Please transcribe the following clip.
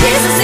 kisses